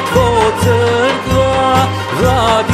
Vrat votën kla, vrat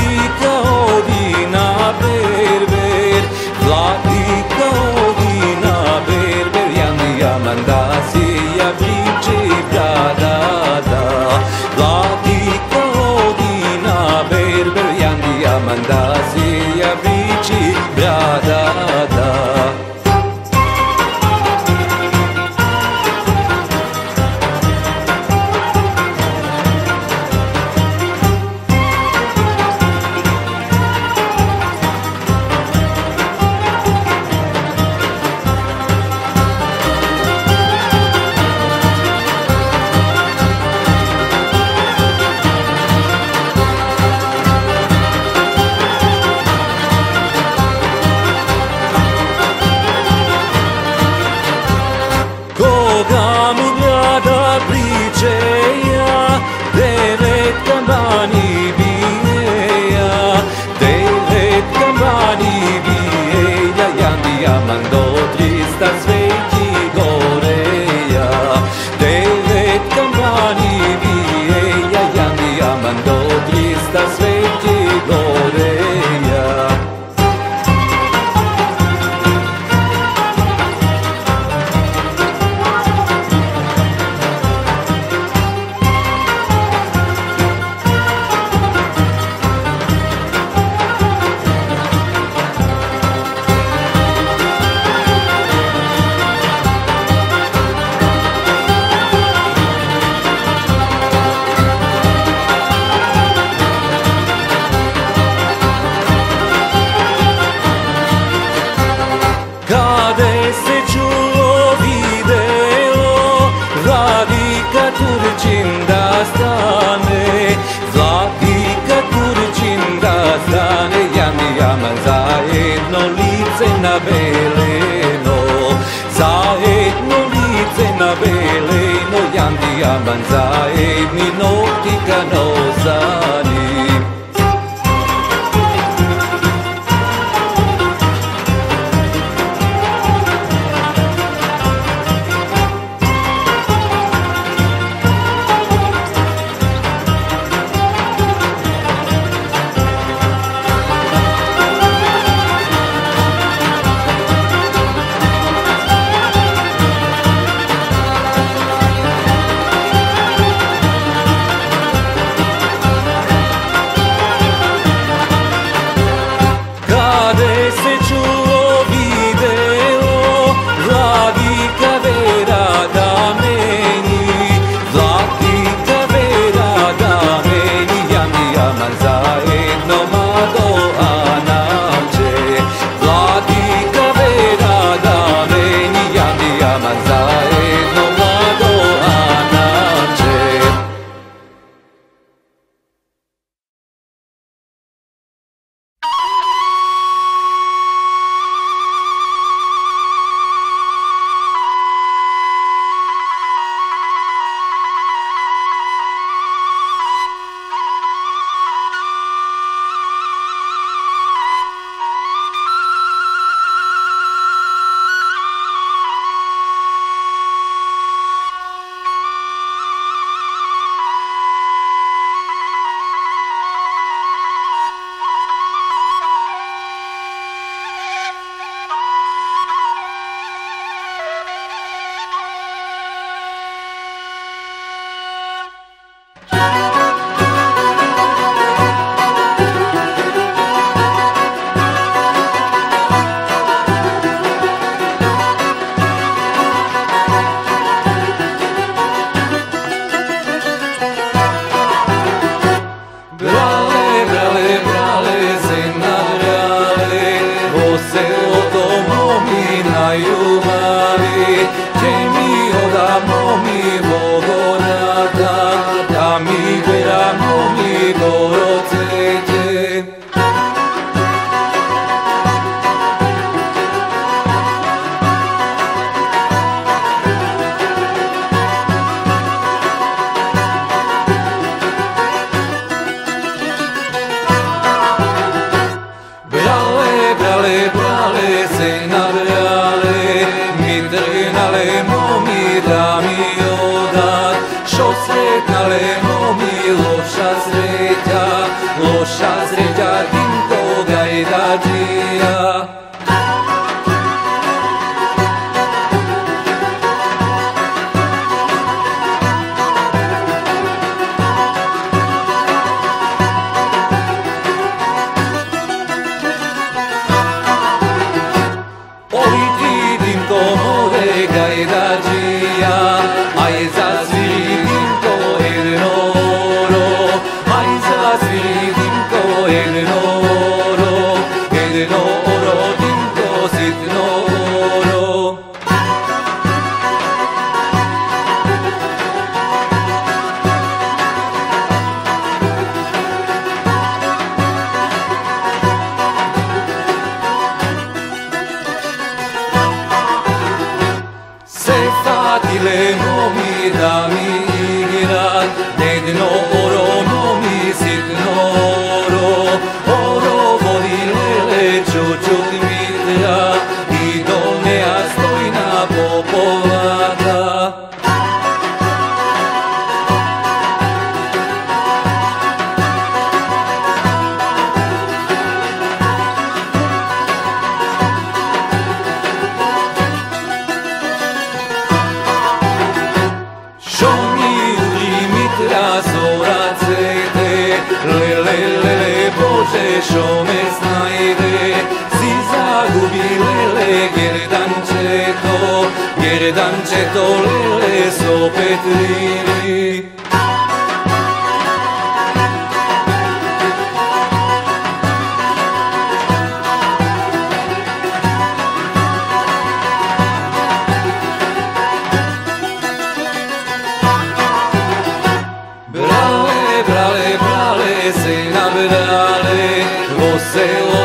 sei.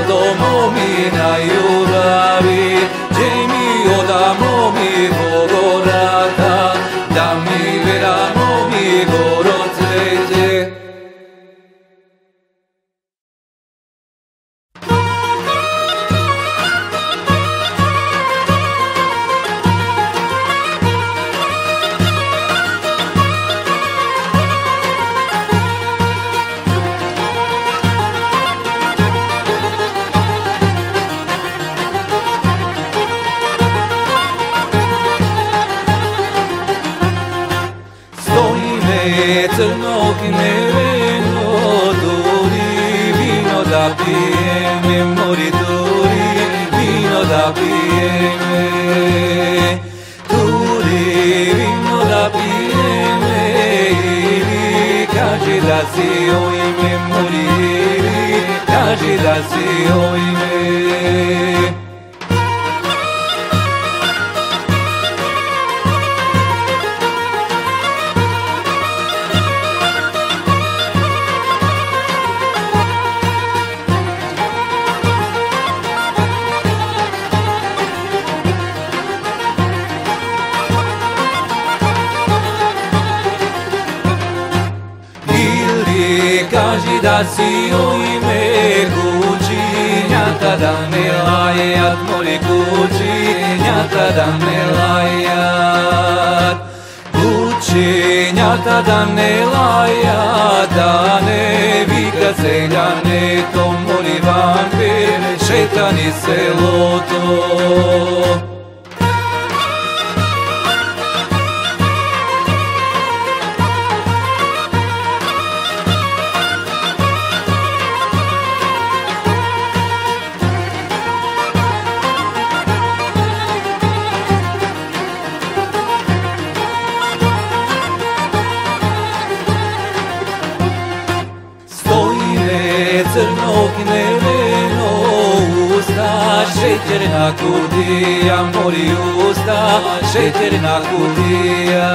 kutija, mori usta, šećerna kutija.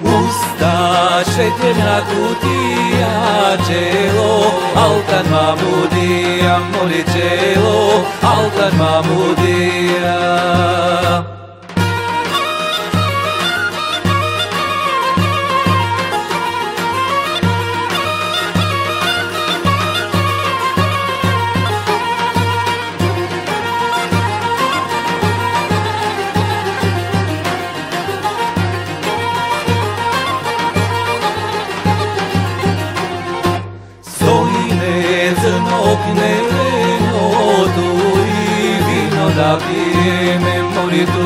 Usta, šećerna kutija, čelo, altan mamudija, mori čelo, altan mamudija. bonito.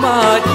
much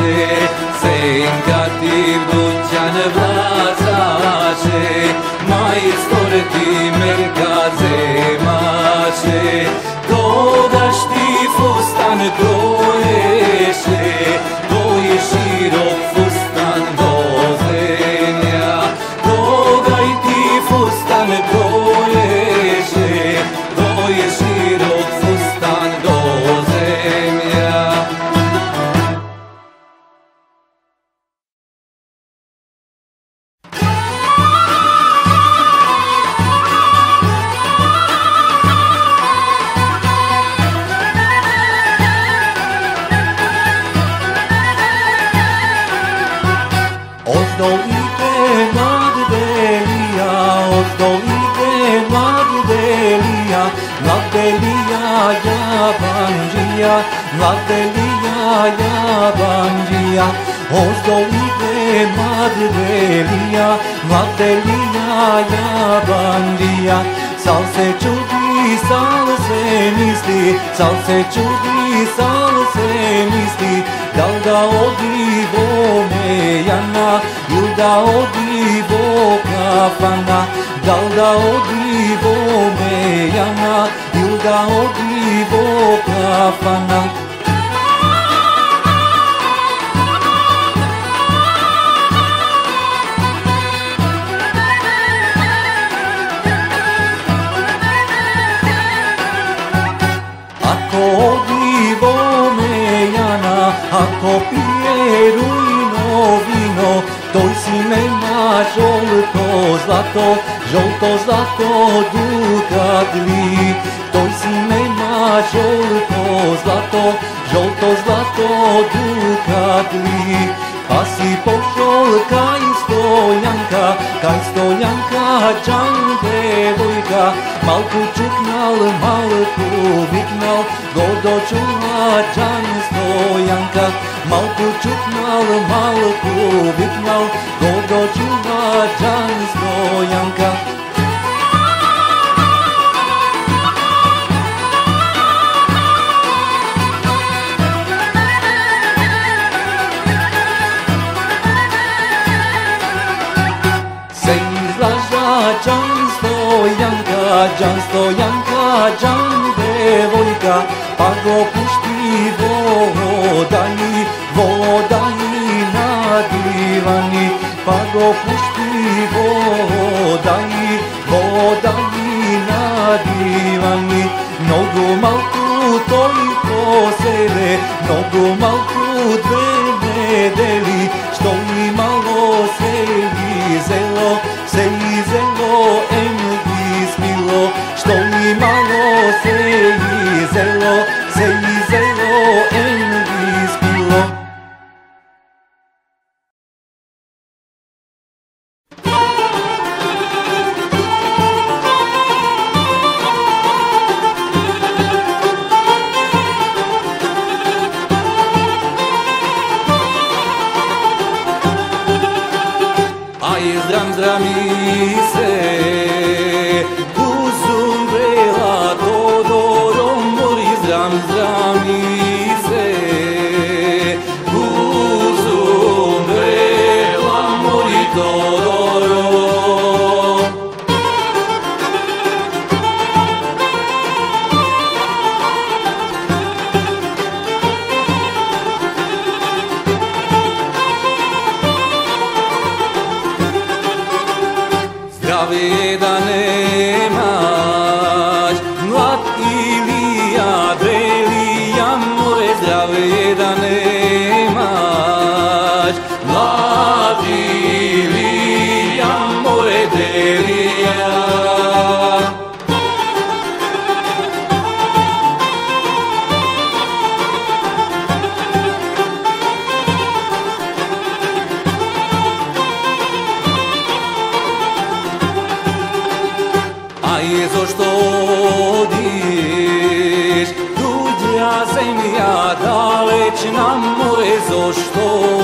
Sing, God. mau ku chúc mau mau ku biết mau gogo juga dance goyangkan Sing la la, jangan stoyanka, jangan stoyanka, chẳng. Zaczynam mury z osztu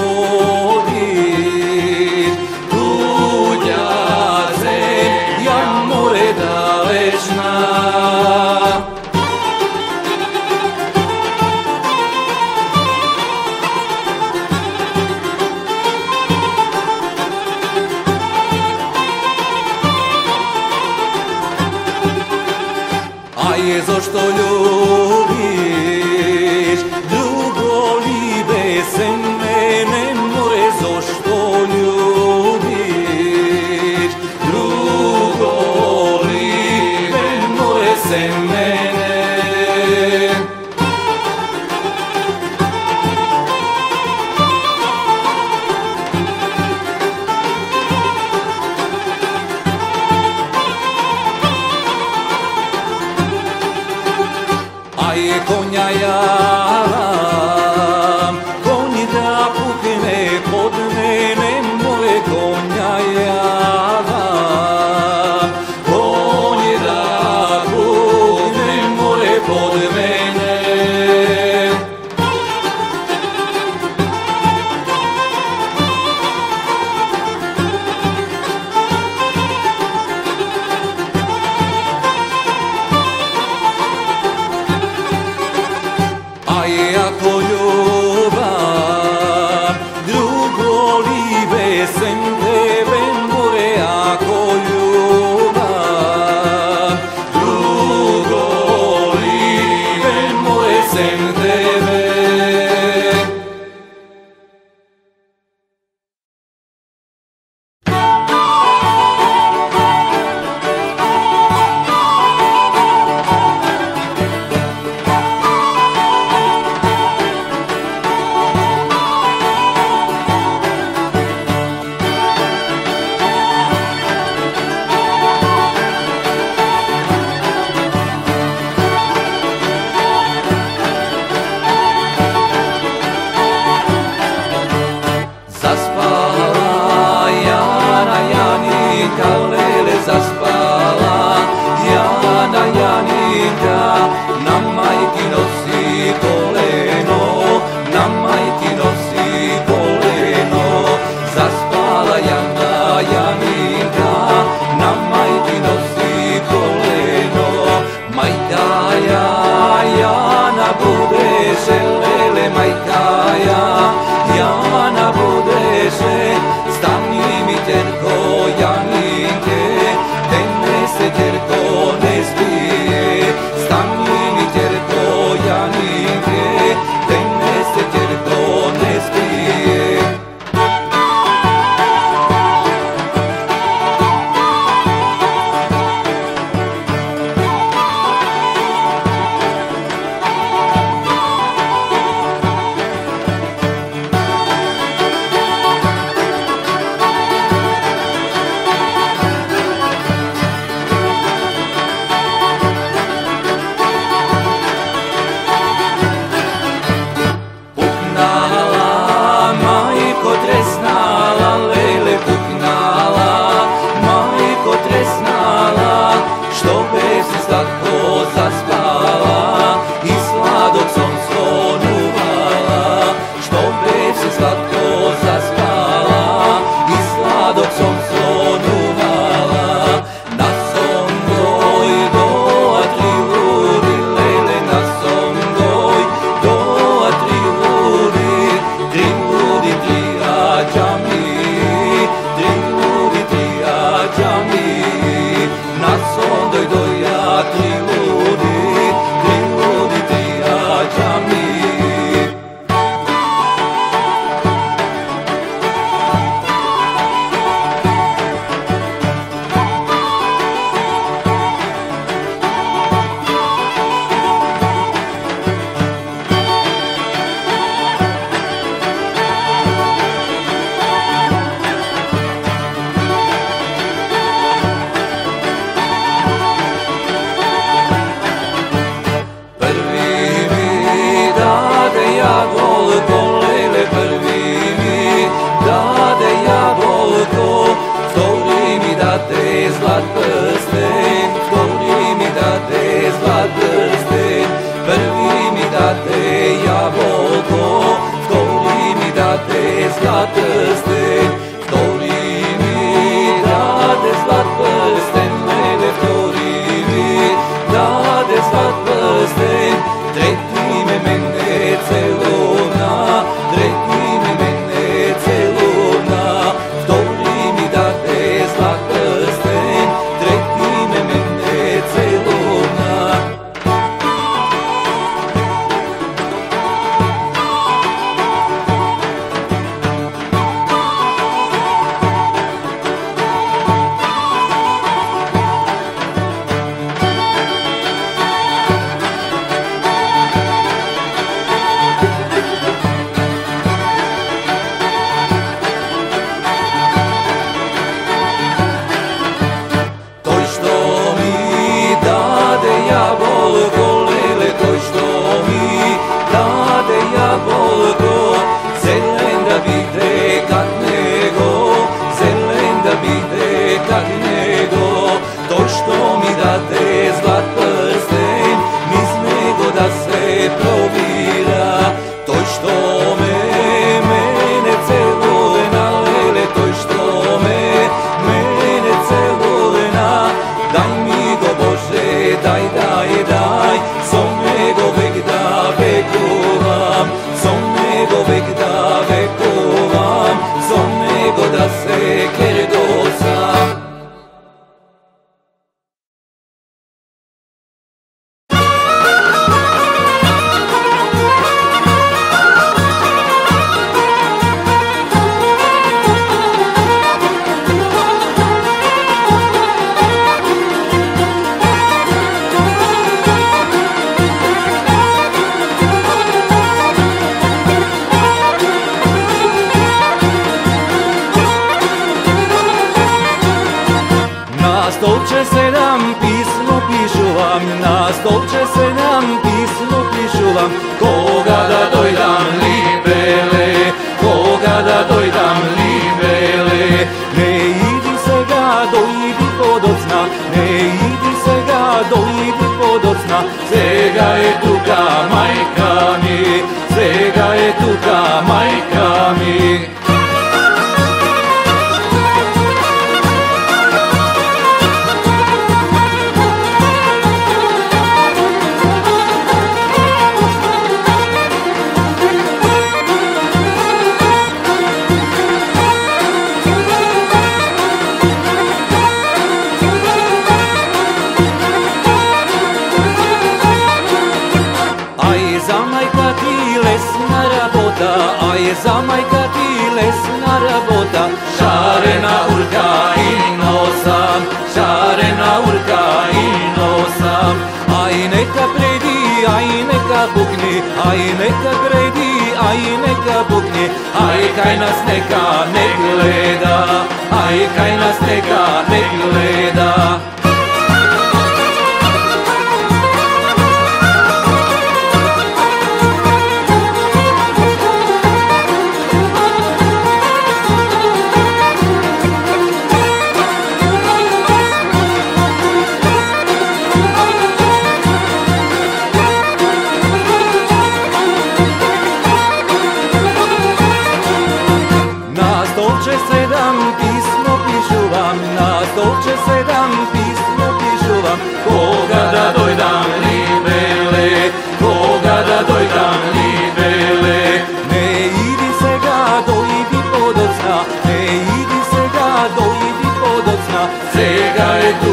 sevda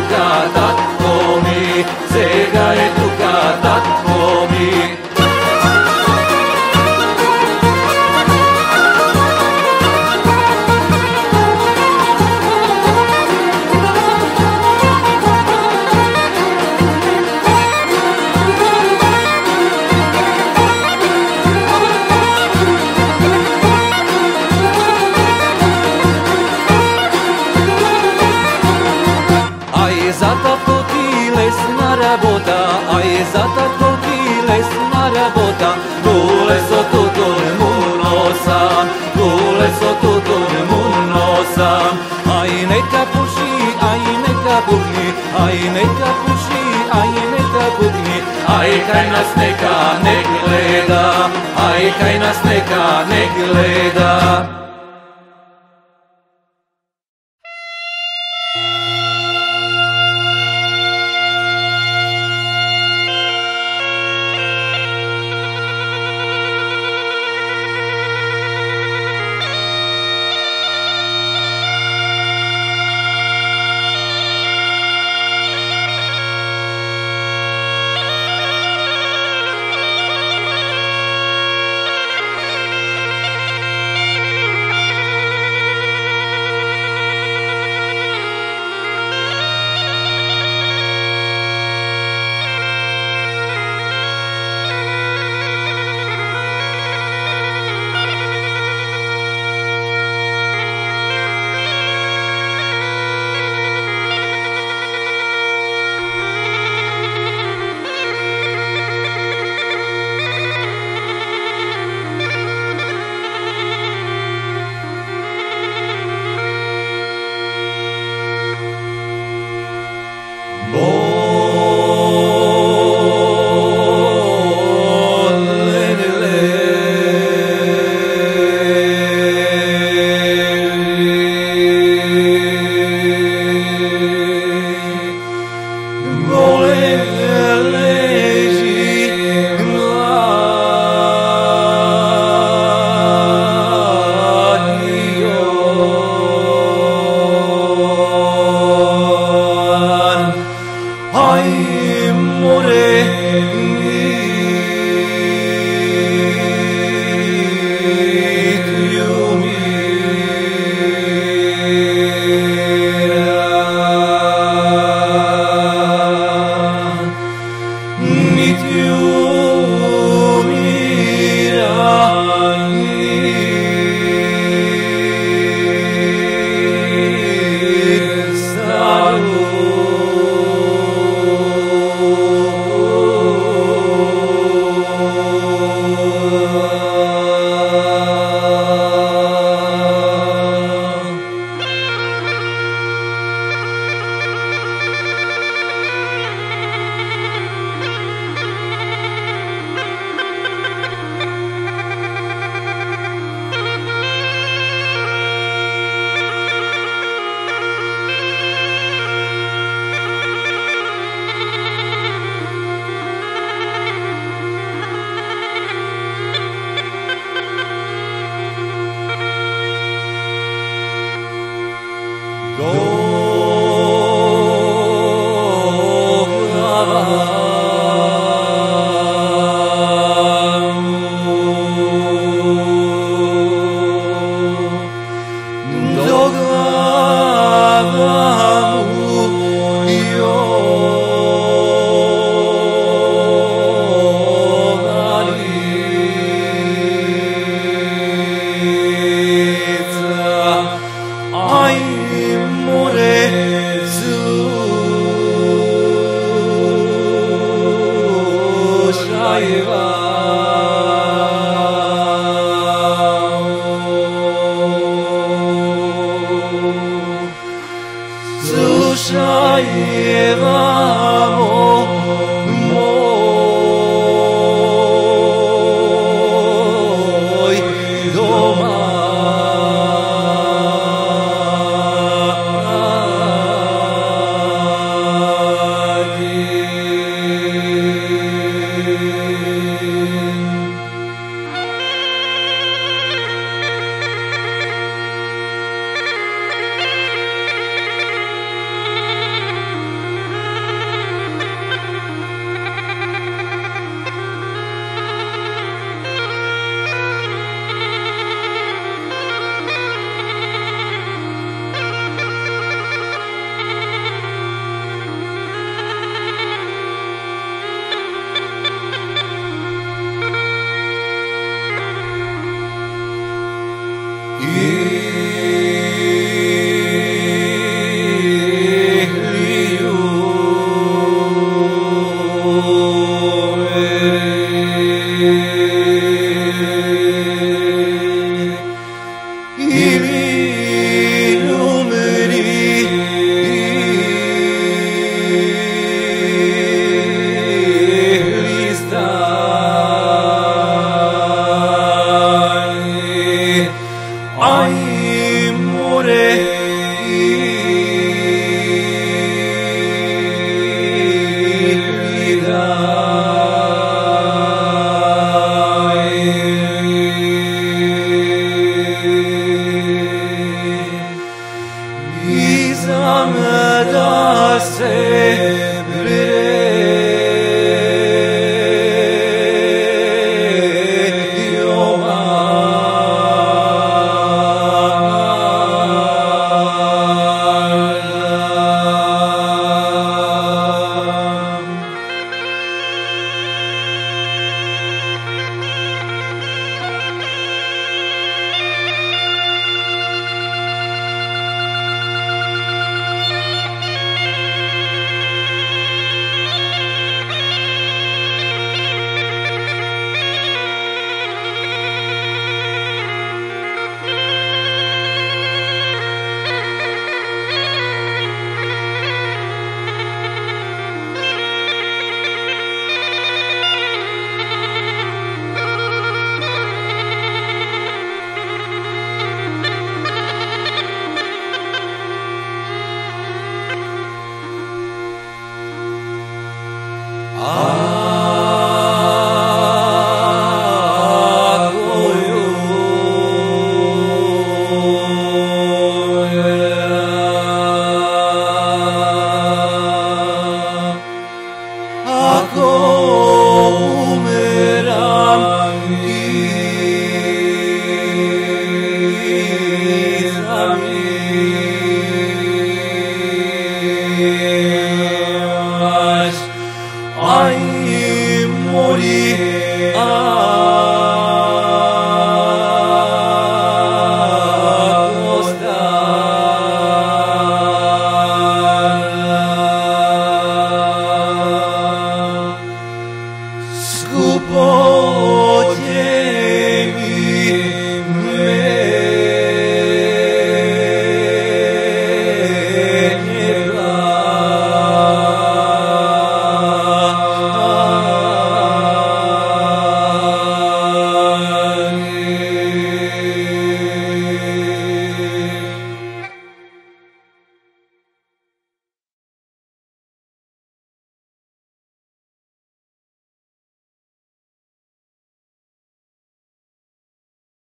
かたっこ καπούσι, α είναι καπούκνι, α είναι καπούσι, α είναι καπούκνι. Αϊ στέκα νεκλεδα, αϊ καίνα στέκα νεκλεδα.